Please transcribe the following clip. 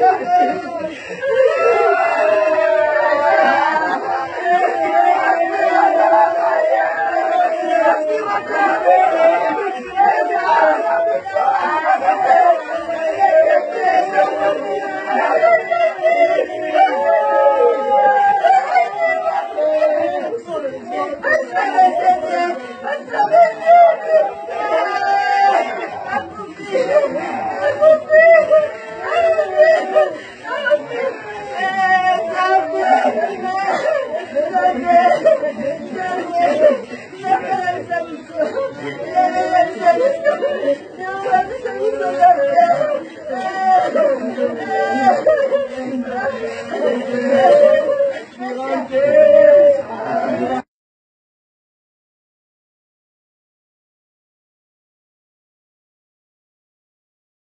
Yeah. Yeah.